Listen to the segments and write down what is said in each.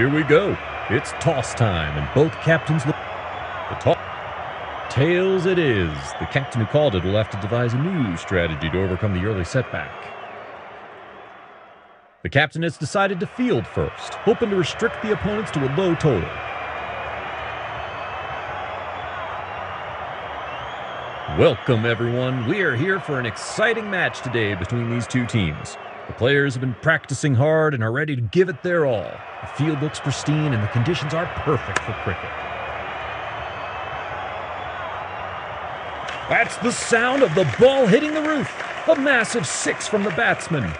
Here we go. It's toss time, and both captains look. The toss. Tails it is. The captain who called it will have to devise a new strategy to overcome the early setback. The captain has decided to field first, hoping to restrict the opponents to a low total. Welcome, everyone. We are here for an exciting match today between these two teams. The players have been practicing hard and are ready to give it their all. The field looks pristine and the conditions are perfect for cricket. That's the sound of the ball hitting the roof. A massive six from the batsman.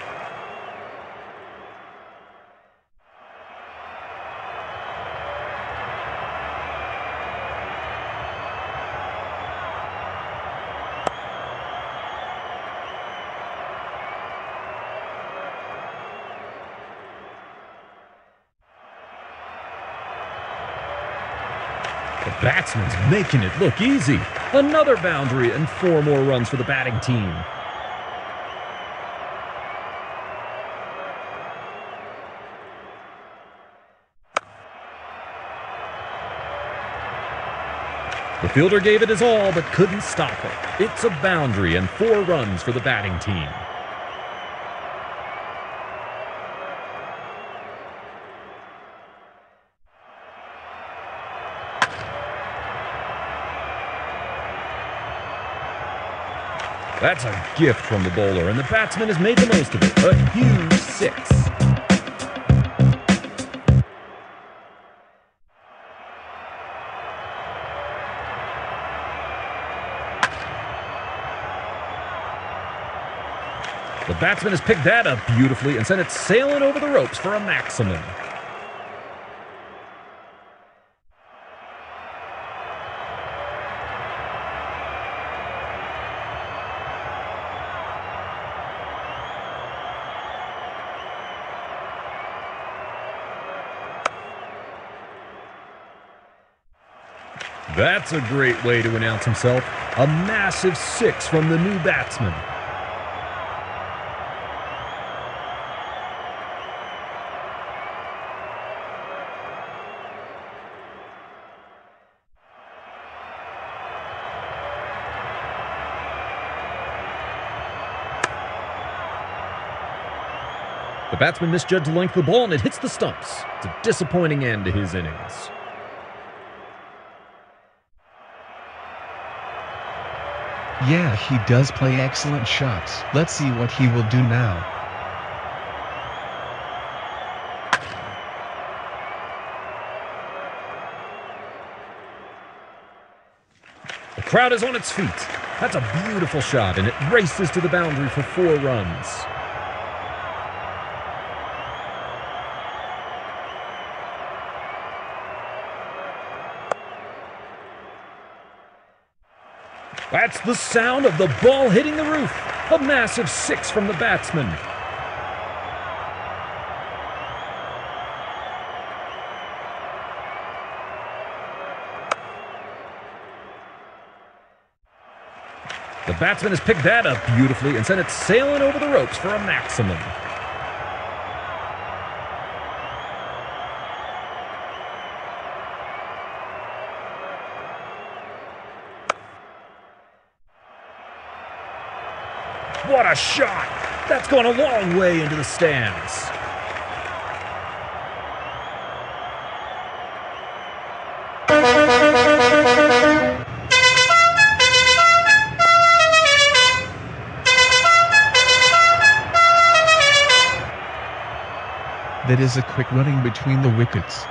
The batsman's making it look easy. Another boundary and four more runs for the batting team. The fielder gave it his all but couldn't stop it. It's a boundary and four runs for the batting team. That's a gift from the bowler, and the batsman has made the most of it. A huge six. The batsman has picked that up beautifully and sent it sailing over the ropes for a maximum. That's a great way to announce himself. A massive six from the new batsman. The batsman misjudged the length of the ball and it hits the stumps. It's a disappointing end to his innings. Yeah, he does play excellent shots. Let's see what he will do now. The crowd is on its feet. That's a beautiful shot, and it races to the boundary for four runs. That's the sound of the ball hitting the roof. A massive six from the batsman. The batsman has picked that up beautifully and sent it sailing over the ropes for a maximum. What a shot! That's gone a long way into the stands. That is a quick running between the wickets.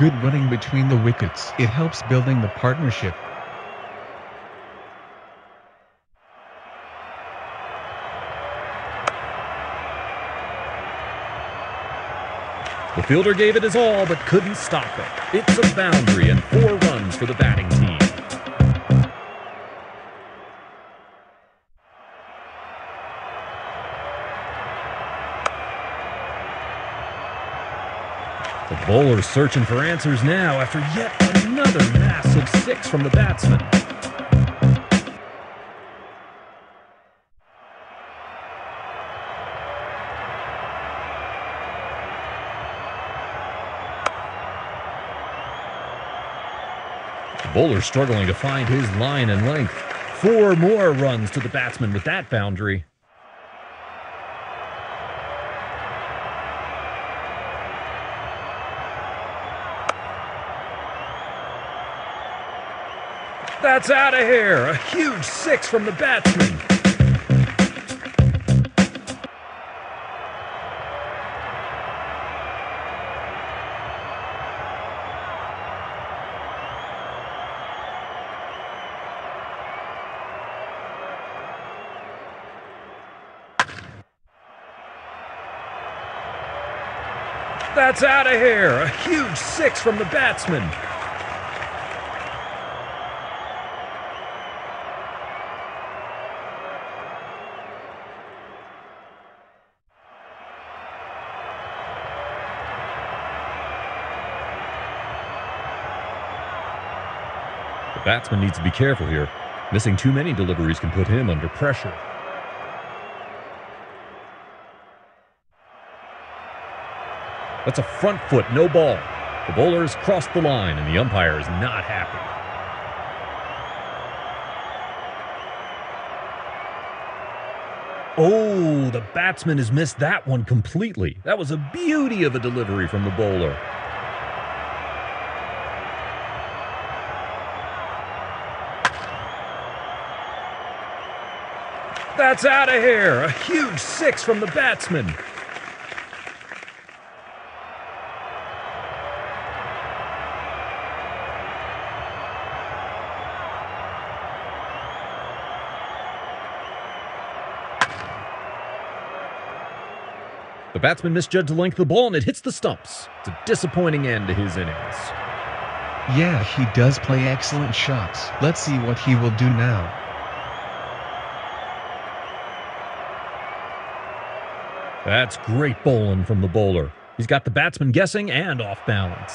Good running between the wickets. It helps building the partnership. The fielder gave it his all but couldn't stop it. It's a boundary and four runs for the batting team. Bowler's searching for answers now after yet another massive six from the batsman. Bowler struggling to find his line and length. Four more runs to the batsman with that boundary. That's out of here. A huge six from the batsman. That's out of here. A huge six from the batsman. Batsman needs to be careful here. Missing too many deliveries can put him under pressure. That's a front foot, no ball. The bowler has crossed the line, and the umpire is not happy. Oh, the batsman has missed that one completely. That was a beauty of a delivery from the bowler. That's out of here. A huge six from the batsman. The batsman misjudged the length of the ball and it hits the stumps. It's a disappointing end to his innings. Yeah, he does play excellent shots. Let's see what he will do now. That's great bowling from the bowler. He's got the batsman guessing and off balance.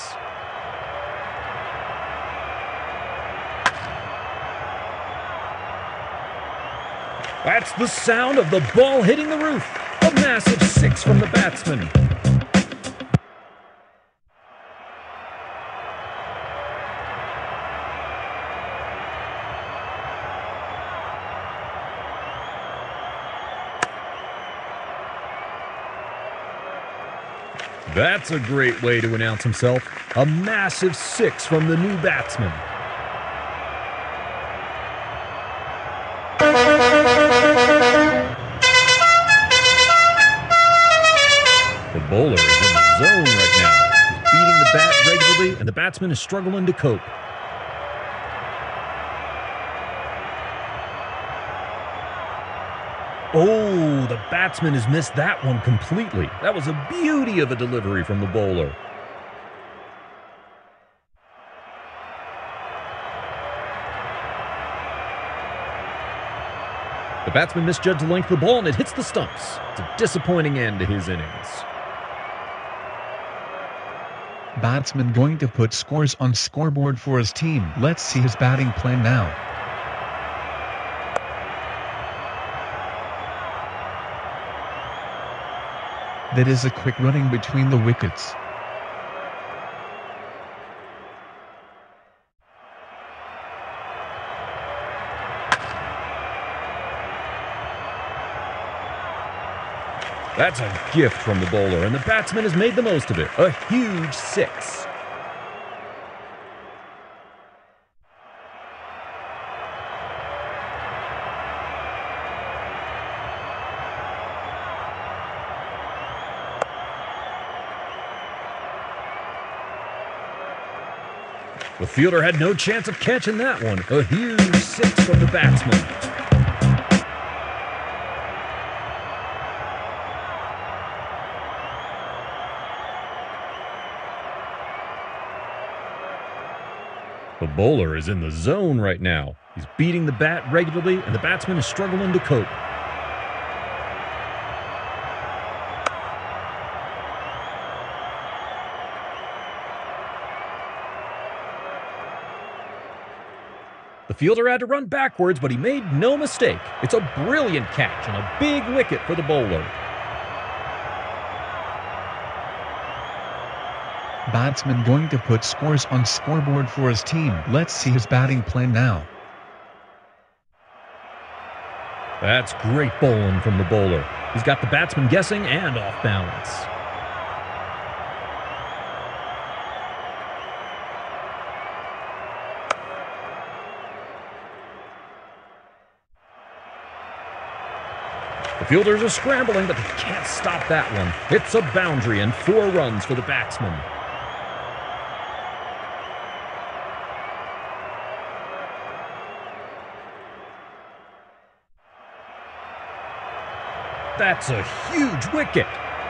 That's the sound of the ball hitting the roof. A massive six from the batsman. That's a great way to announce himself. A massive six from the new batsman. The bowler is in the zone right now. He's beating the bat regularly, and the batsman is struggling to cope. Oh, the batsman has missed that one completely. That was a beauty of a delivery from the bowler. The batsman misjudged the length of the ball and it hits the stumps. It's a disappointing end to his innings. Batsman going to put scores on scoreboard for his team. Let's see his batting plan now. That is a quick running between the wickets. That's a gift from the bowler, and the batsman has made the most of it. A huge six. Fielder had no chance of catching that one. A huge six from the batsman. The bowler is in the zone right now. He's beating the bat regularly, and the batsman is struggling to cope. Fielder had to run backwards, but he made no mistake. It's a brilliant catch and a big wicket for the bowler. Batsman going to put scores on scoreboard for his team. Let's see his batting plan now. That's great bowling from the bowler. He's got the batsman guessing and off balance. The fielders are scrambling, but they can't stop that one. It's a boundary and four runs for the batsman. That's a huge wicket.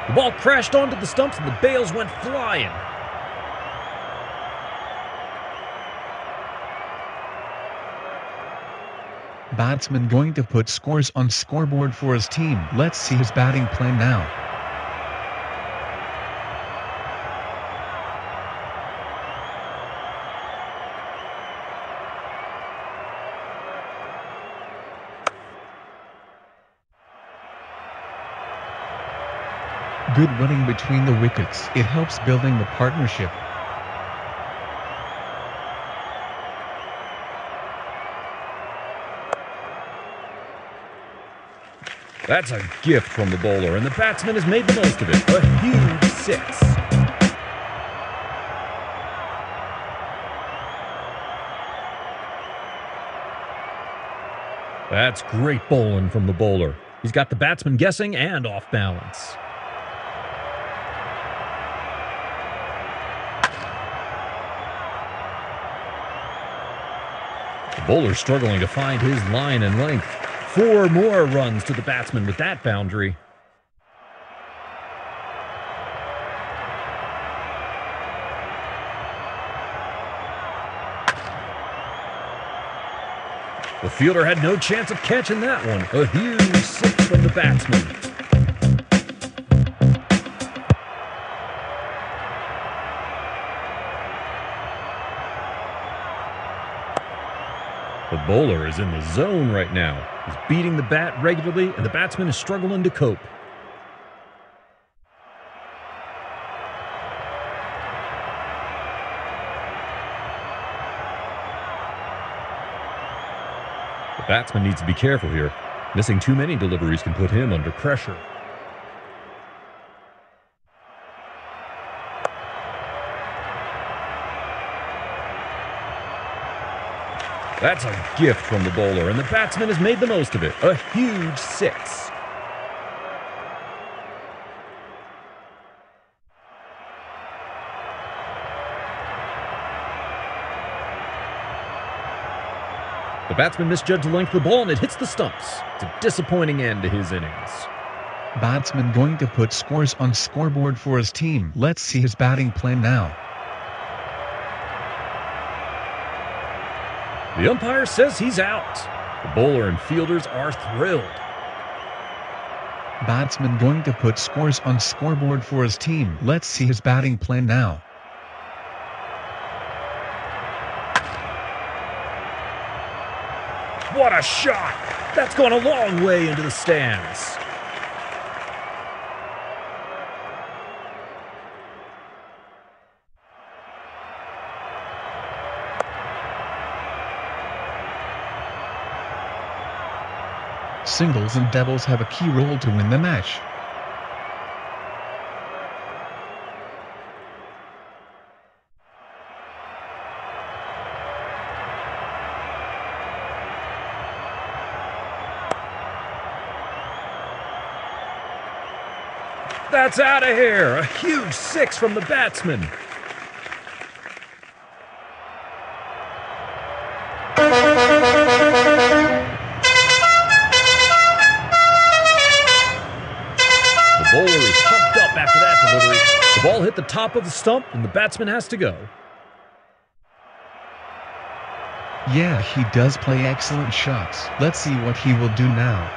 The ball crashed onto the stumps and the bails went flying. Batsman going to put scores on scoreboard for his team. Let's see his batting plan now. Good running between the wickets. It helps building the partnership. That's a gift from the bowler, and the batsman has made the most of it. A huge six. That's great bowling from the bowler. He's got the batsman guessing and off balance. The bowler struggling to find his line and length. Four more runs to the batsman with that boundary. The fielder had no chance of catching that one. A huge six from the batsman. Bowler is in the zone right now. He's beating the bat regularly, and the batsman is struggling to cope. The batsman needs to be careful here. Missing too many deliveries can put him under pressure. That's a gift from the bowler, and the batsman has made the most of it. A huge six. The batsman misjudged the length of the ball and it hits the stumps. It's a disappointing end to his innings. Batsman going to put scores on scoreboard for his team. Let's see his batting plan now. The umpire says he's out. The bowler and fielders are thrilled. Batsman going to put scores on scoreboard for his team. Let's see his batting plan now. What a shot! That's gone a long way into the stands. Singles and doubles have a key role to win the match. That's out of here. A huge six from the batsman. Bowler is pumped up after that delivery. The ball hit the top of the stump, and the batsman has to go. Yeah, he does play excellent shots. Let's see what he will do now.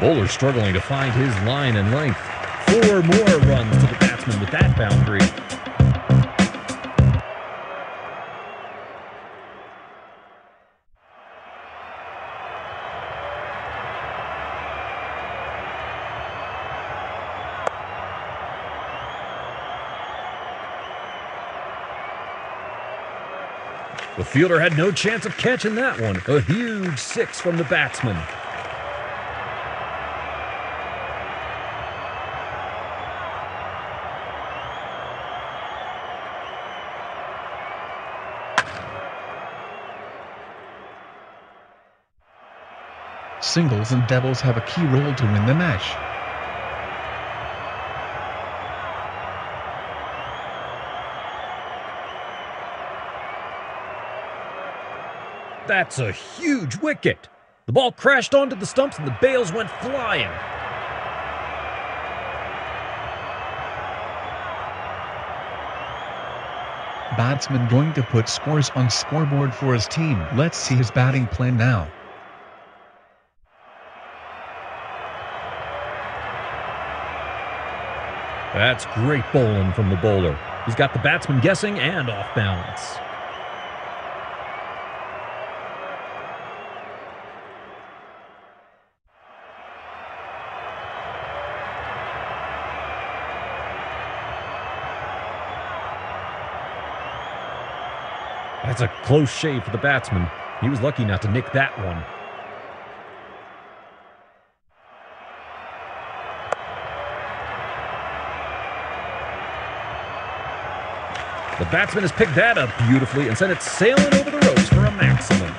Bowler struggling to find his line and length. Four more runs to the batsman with that boundary. The fielder had no chance of catching that one. A huge six from the batsman. Singles and doubles have a key role to win the match. That's a huge wicket. The ball crashed onto the stumps and the bails went flying. Batsman going to put scores on scoreboard for his team. Let's see his batting plan now. That's great bowling from the bowler. He's got the batsman guessing and off balance. That's a close shave for the batsman. He was lucky not to nick that one. The batsman has picked that up beautifully and sent it sailing over the ropes for a maximum.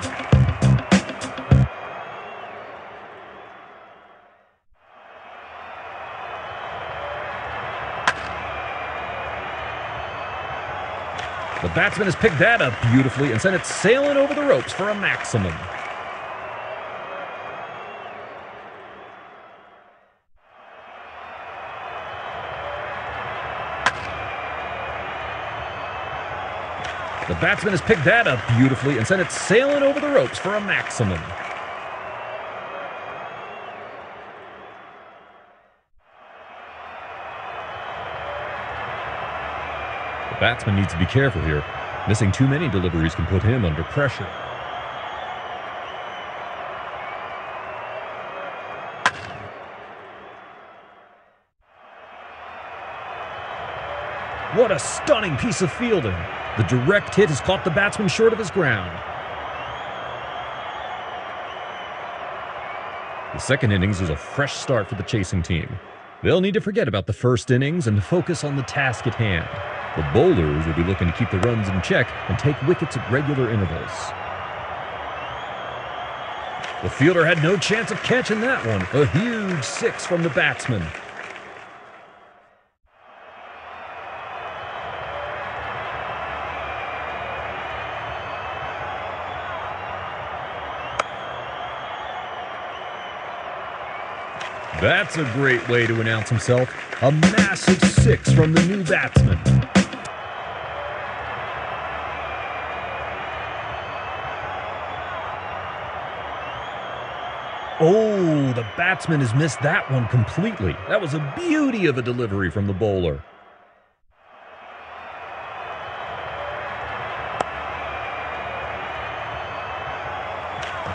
The batsman has picked that up beautifully and sent it sailing over the ropes for a maximum. The batsman has picked that up beautifully and sent it sailing over the ropes for a maximum. The batsman needs to be careful here. Missing too many deliveries can put him under pressure. What a stunning piece of fielding. The direct hit has caught the batsman short of his ground. The second innings is a fresh start for the chasing team. They'll need to forget about the first innings and focus on the task at hand. The bowlers will be looking to keep the runs in check and take wickets at regular intervals. The fielder had no chance of catching that one. A huge six from the batsman. That's a great way to announce himself. A massive six from the new batsman. Oh, the batsman has missed that one completely. That was a beauty of a delivery from the bowler.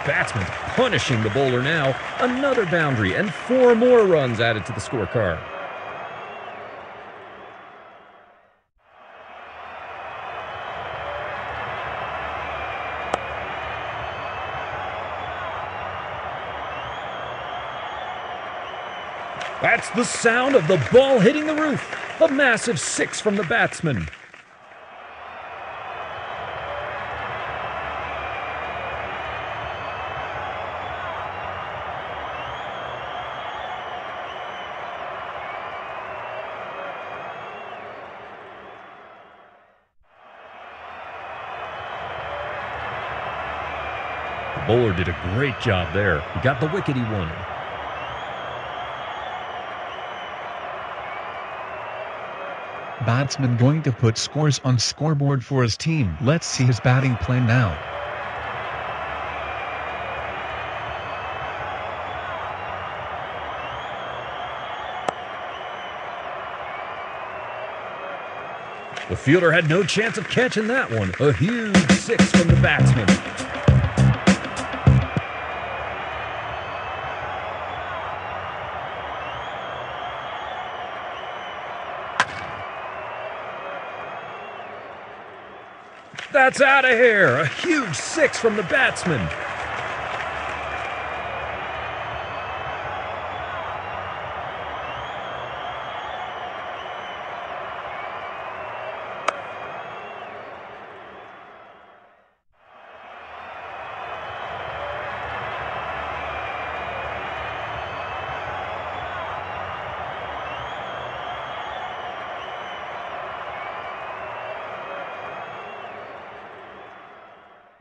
Batsman punishing the bowler now. Another boundary and four more runs added to the scorecard. That's the sound of the ball hitting the roof. A massive six from the batsman. did a great job there. He got the wicket he wanted. Batsman going to put scores on scoreboard for his team. Let's see his batting plan now. The fielder had no chance of catching that one. A huge six from the batsman. That's out of here. A huge six from the batsman.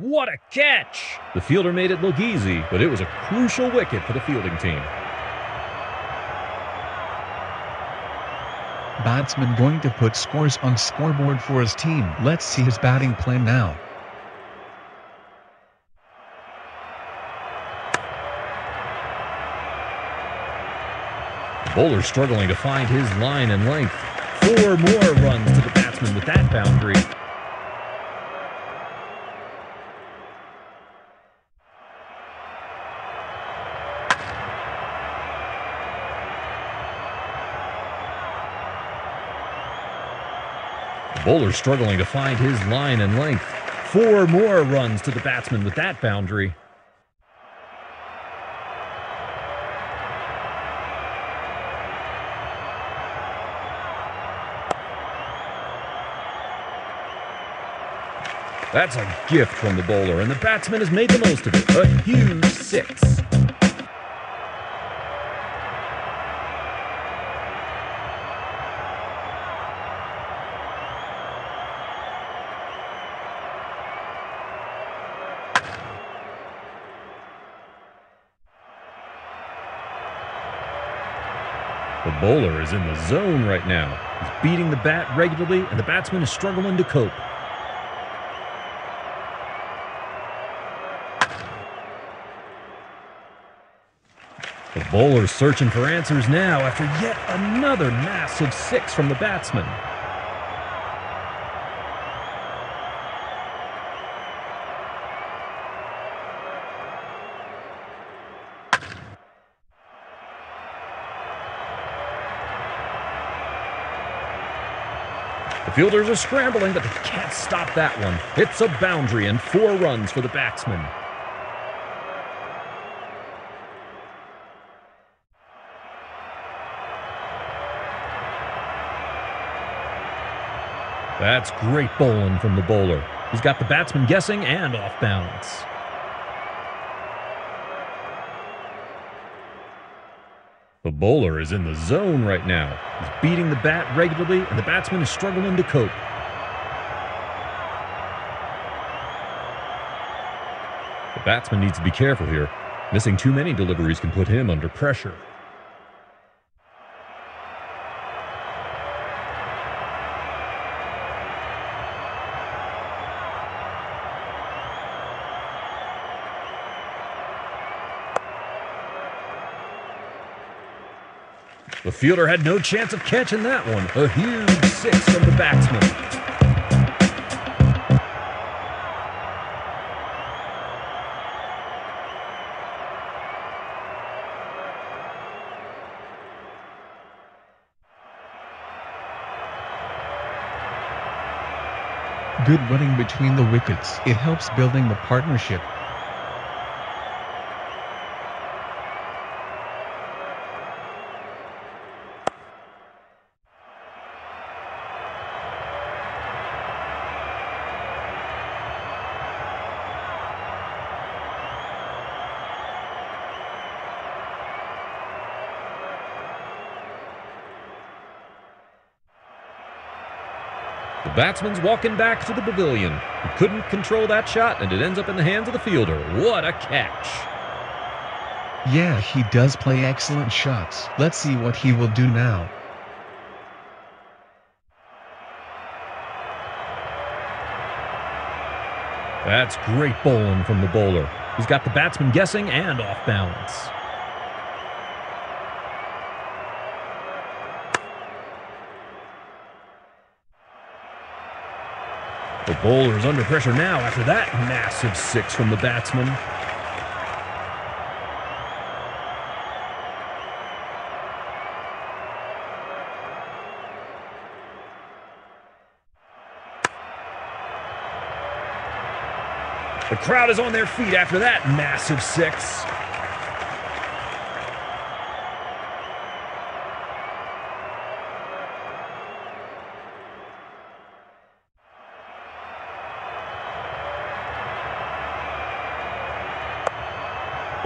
What a catch! The fielder made it look easy, but it was a crucial wicket for the fielding team. Batsman going to put scores on scoreboard for his team. Let's see his batting plan now. Bowler struggling to find his line and length. Four more runs to the batsman with that boundary. Bowler struggling to find his line and length. Four more runs to the batsman with that boundary. That's a gift from the bowler, and the batsman has made the most of it. A huge six. Bowler is in the zone right now. He's beating the bat regularly, and the batsman is struggling to cope. The bowler's searching for answers now after yet another massive six from the batsman. Fielders are scrambling, but they can't stop that one. It's a boundary and four runs for the batsman. That's great bowling from the bowler. He's got the batsman guessing and off balance. Bowler is in the zone right now. He's beating the bat regularly, and the batsman is struggling to cope. The batsman needs to be careful here. Missing too many deliveries can put him under pressure. The fielder had no chance of catching that one. A huge six from the batsman. Good running between the wickets. It helps building the partnership. Batsman's walking back to the pavilion. He couldn't control that shot, and it ends up in the hands of the fielder. What a catch! Yeah, he does play excellent shots. Let's see what he will do now. That's great bowling from the bowler. He's got the batsman guessing and off balance. The bowler's under pressure now after that massive six from the batsman. The crowd is on their feet after that massive six.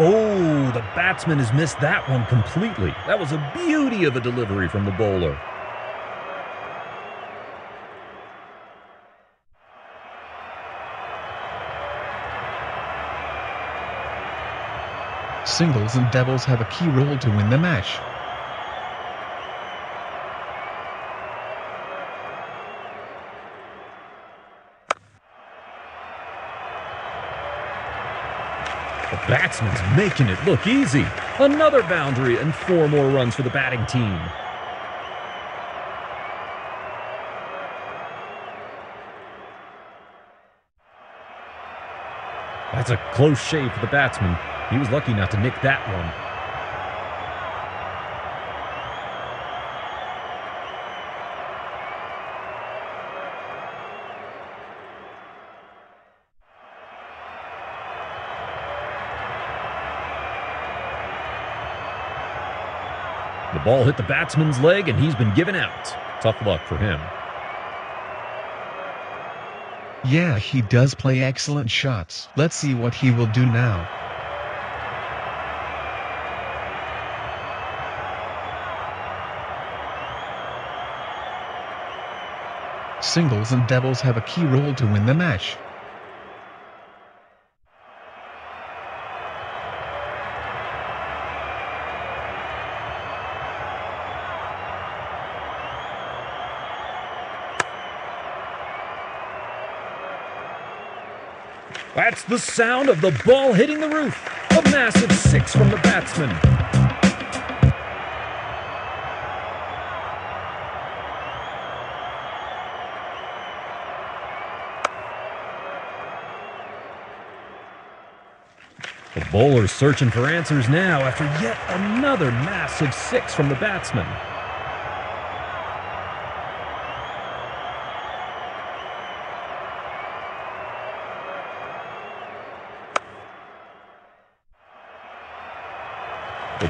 Oh, the batsman has missed that one completely. That was a beauty of a delivery from the bowler. Singles and doubles have a key role to win the match. The batsman's making it look easy. Another boundary and four more runs for the batting team. That's a close shave for the batsman. He was lucky not to nick that one. Ball hit the batsman's leg and he's been given out. Tough luck for him. Yeah, he does play excellent shots. Let's see what he will do now. Singles and doubles have a key role to win the match. That's the sound of the ball hitting the roof. A massive six from the batsman. The bowler's searching for answers now after yet another massive six from the batsman.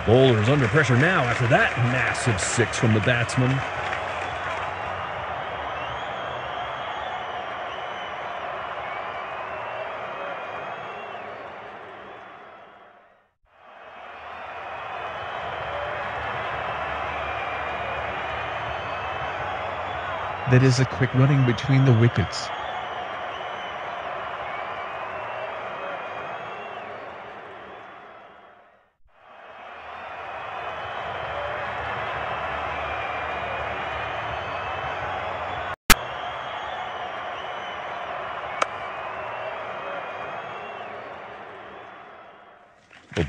Bowler is under pressure now after that massive six from the batsman. That is a quick running between the wickets.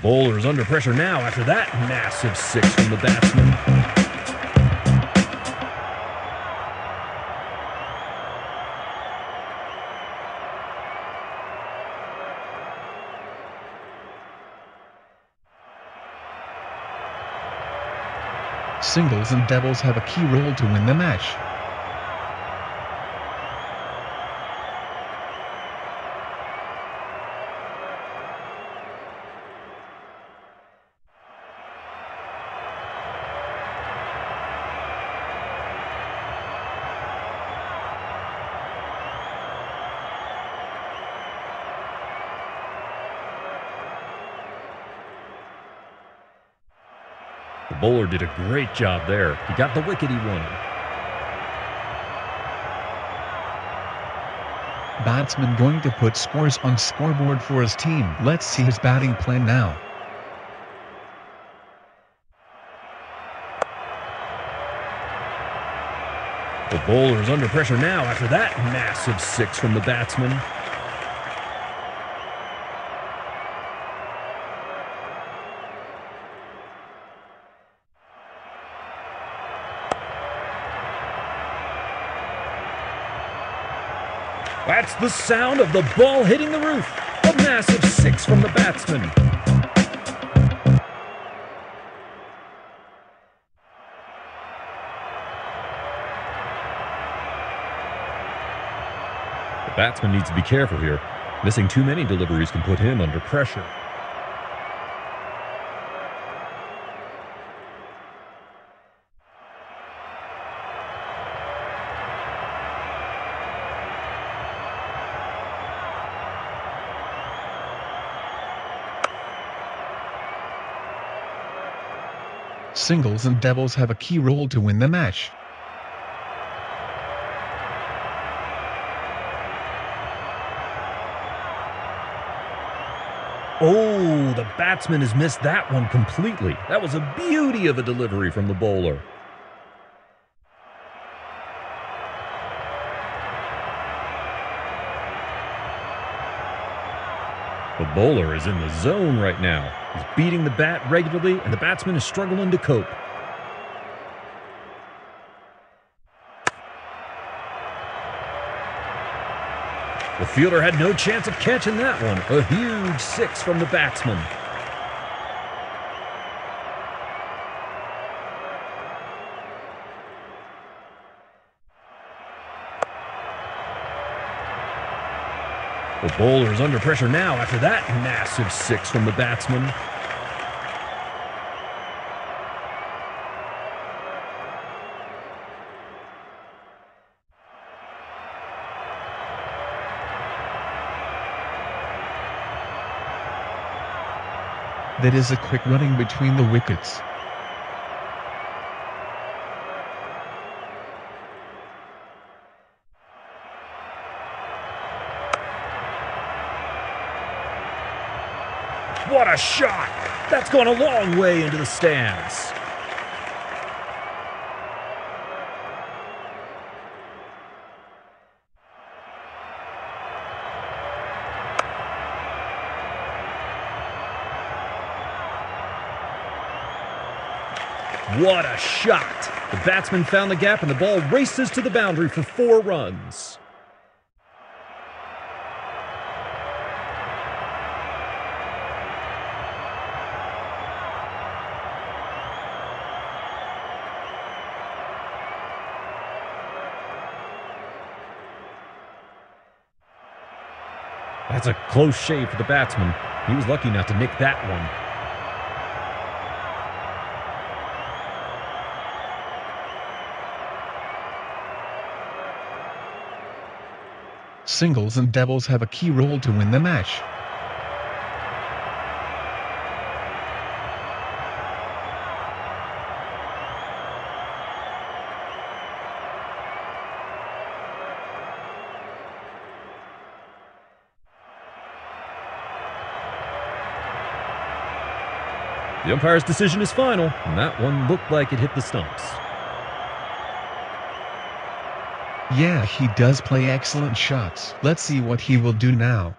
The bowler is under pressure now after that massive six from the batsman. Singles and doubles have a key role to win the match. The bowler did a great job there. He got the wicket he wanted. Batsman going to put scores on scoreboard for his team. Let's see his batting plan now. The bowler is under pressure now after that massive six from the batsman. That's the sound of the ball hitting the roof. A massive six from the batsman. The batsman needs to be careful here. Missing too many deliveries can put him under pressure. Singles and doubles have a key role to win the match. Oh, the batsman has missed that one completely. That was a beauty of a delivery from the bowler. Bowler is in the zone right now. He's beating the bat regularly, and the batsman is struggling to cope. The fielder had no chance of catching that one. A huge six from the batsman. The bowler is under pressure now after that massive six from the batsman. That is a quick running between the wickets. What a shot! That's gone a long way into the stands. What a shot! The batsman found the gap and the ball races to the boundary for four runs. That's a close shave for the batsman. He was lucky not to nick that one. Singles and doubles have a key role to win the match. The umpire's decision is final, and that one looked like it hit the stumps. Yeah, he does play excellent shots. Let's see what he will do now.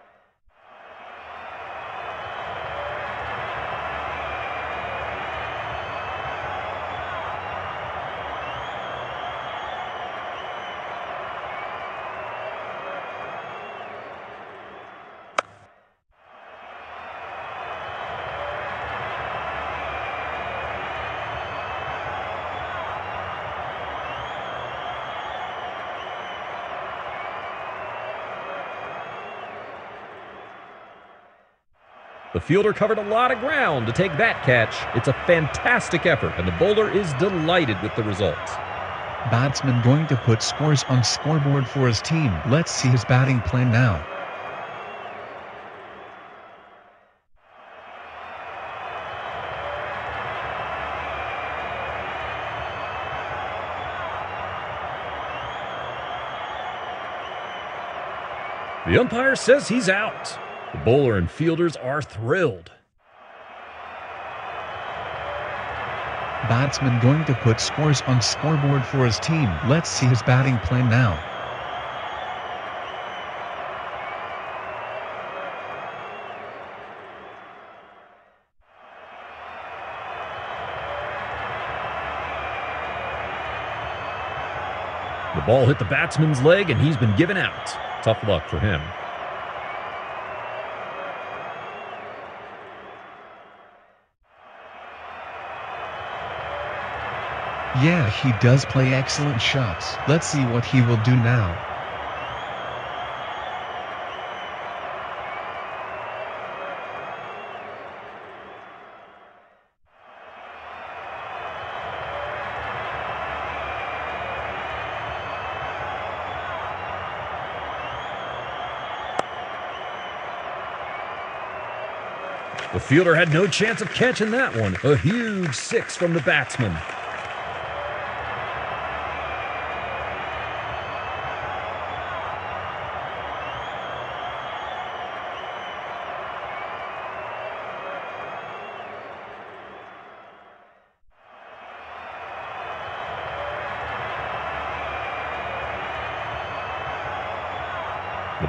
The fielder covered a lot of ground to take that catch. It's a fantastic effort, and the bowler is delighted with the result. Batsman going to put scores on scoreboard for his team. Let's see his batting plan now. The umpire says he's out. Bowler and fielders are thrilled. Batsman going to put scores on scoreboard for his team. Let's see his batting plan now. The ball hit the batsman's leg and he's been given out. Tough luck for him. Yeah, he does play excellent shots. Let's see what he will do now. The fielder had no chance of catching that one. A huge six from the batsman.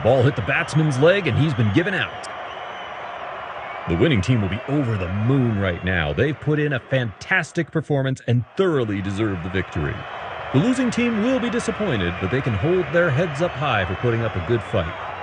Ball hit the batsman's leg and he's been given out. The winning team will be over the moon right now. They've put in a fantastic performance and thoroughly deserve the victory. The losing team will be disappointed, but they can hold their heads up high for putting up a good fight.